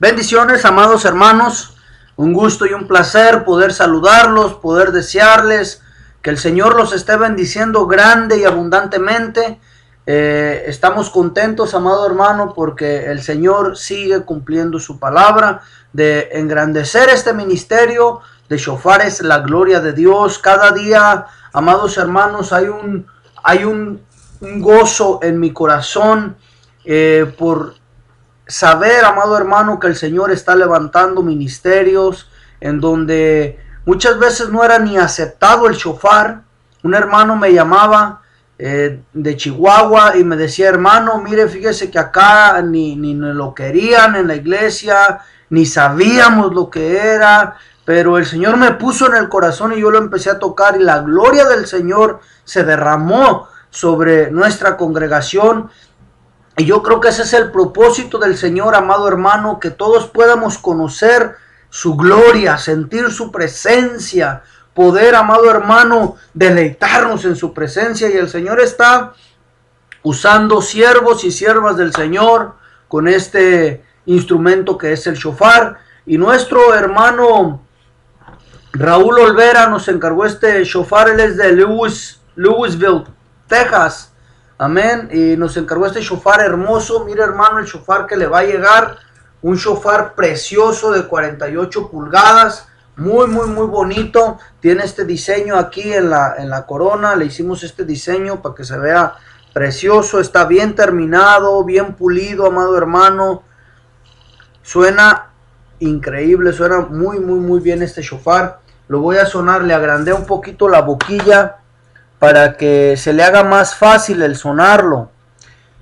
Bendiciones, amados hermanos. Un gusto y un placer poder saludarlos, poder desearles que el Señor los esté bendiciendo grande y abundantemente. Eh, estamos contentos, amado hermano, porque el Señor sigue cumpliendo su palabra de engrandecer este ministerio de shofar es la gloria de Dios. Cada día, amados hermanos, hay un, hay un, gozo en mi corazón eh, por saber, amado hermano, que el Señor está levantando ministerios en donde muchas veces no era ni aceptado el shofar. Un hermano me llamaba eh, de Chihuahua y me decía, hermano, mire, fíjese que acá ni, ni lo querían en la iglesia, ni sabíamos lo que era, pero el Señor me puso en el corazón y yo lo empecé a tocar y la gloria del Señor se derramó sobre nuestra congregación y yo creo que ese es el propósito del Señor, amado hermano, que todos podamos conocer su gloria, sentir su presencia, poder, amado hermano, deleitarnos en su presencia. Y el Señor está usando siervos y siervas del Señor con este instrumento que es el shofar. Y nuestro hermano Raúl Olvera nos encargó este shofar, él es de Lewis, Louisville, Texas. Amén. Y nos encargó este shofar hermoso. Mira hermano el shofar que le va a llegar. Un shofar precioso de 48 pulgadas. Muy, muy, muy bonito. Tiene este diseño aquí en la, en la corona. Le hicimos este diseño para que se vea precioso. Está bien terminado, bien pulido, amado hermano. Suena increíble. Suena muy, muy, muy bien este shofar. Lo voy a sonar. Le agrandé un poquito la boquilla para que se le haga más fácil el sonarlo.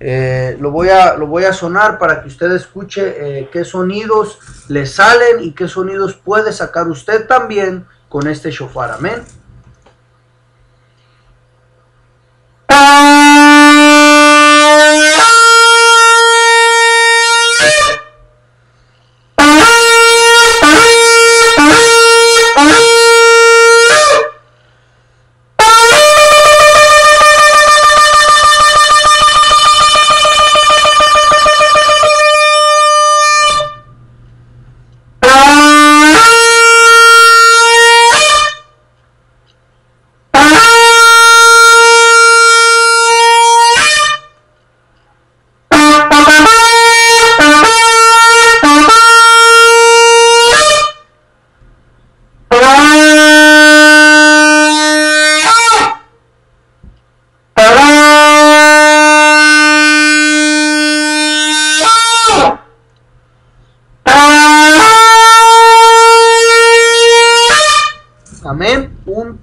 Eh, lo, voy a, lo voy a sonar para que usted escuche eh, qué sonidos le salen y qué sonidos puede sacar usted también con este shofar. Amén.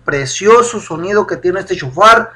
Precioso sonido que tiene este shofar.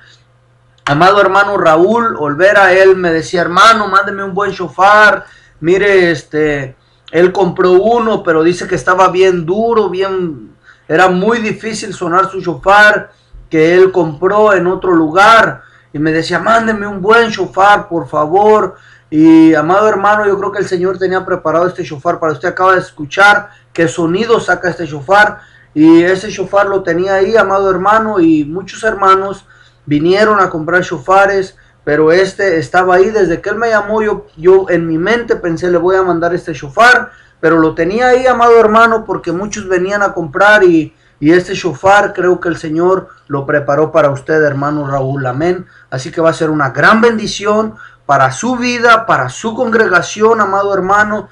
Amado hermano Raúl Olvera, él me decía, hermano, mándeme un buen shofar. Mire, este, él compró uno, pero dice que estaba bien duro, bien, era muy difícil sonar su shofar que él compró en otro lugar. Y me decía, mándeme un buen shofar, por favor. Y amado hermano, yo creo que el Señor tenía preparado este shofar para usted. Acaba de escuchar qué sonido saca este shofar. Y ese shofar lo tenía ahí, amado hermano, y muchos hermanos vinieron a comprar shofares, pero este estaba ahí desde que él me llamó. Yo, yo en mi mente pensé, le voy a mandar este shofar, pero lo tenía ahí, amado hermano, porque muchos venían a comprar y, y este shofar creo que el Señor lo preparó para usted, hermano Raúl. Amén. Así que va a ser una gran bendición para su vida, para su congregación, amado hermano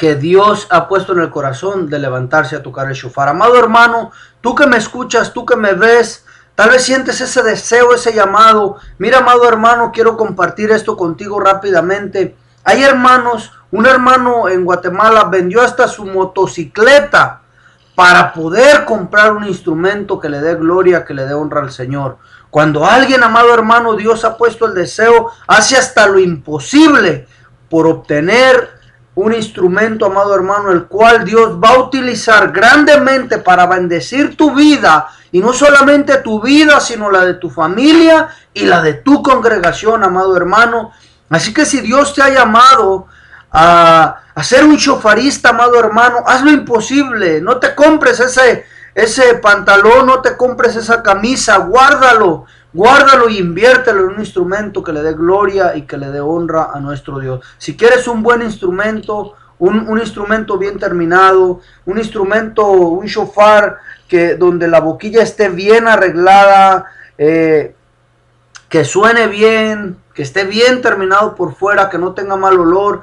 que Dios ha puesto en el corazón de levantarse a tocar el shofar. Amado hermano, tú que me escuchas, tú que me ves, tal vez sientes ese deseo, ese llamado. Mira, amado hermano, quiero compartir esto contigo rápidamente. Hay hermanos, un hermano en Guatemala vendió hasta su motocicleta para poder comprar un instrumento que le dé gloria, que le dé honra al Señor. Cuando alguien, amado hermano, Dios ha puesto el deseo, hace hasta lo imposible por obtener un instrumento, amado hermano, el cual Dios va a utilizar grandemente para bendecir tu vida, y no solamente tu vida, sino la de tu familia y la de tu congregación, amado hermano. Así que si Dios te ha llamado a, a ser un chofarista, amado hermano, haz lo imposible, no te compres ese, ese pantalón, no te compres esa camisa, guárdalo Guárdalo y inviértelo en un instrumento que le dé gloria y que le dé honra a nuestro Dios. Si quieres un buen instrumento, un, instrumento bien terminado, un instrumento, un shofar que donde la boquilla esté bien arreglada, eh, que suene bien, que esté bien terminado por fuera, que no tenga mal olor.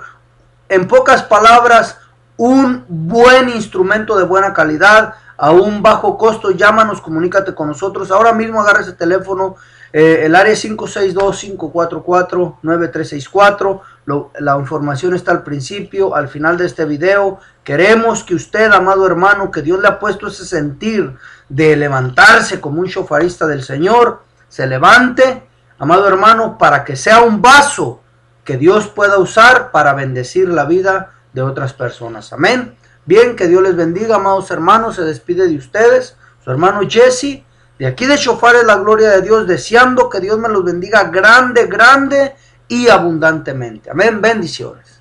En pocas palabras, un buen instrumento de buena calidad a un bajo costo. Llámanos, comunícate con nosotros. Ahora mismo agarra ese teléfono, eh, el área 562-544-9364. La información está al principio, al final de este video. Queremos que usted, amado hermano, que Dios le ha puesto ese sentir de levantarse como un shofarista del Señor, se levante amado hermano, para que sea un vaso que Dios pueda usar para bendecir la vida de otras personas. Amén. Bien, que Dios les bendiga, amados hermanos. Se despide de ustedes, su hermano Jesse. De aquí de Shofar es la gloria de Dios, deseando que Dios me los bendiga grande, grande y abundantemente. Amén. Bendiciones.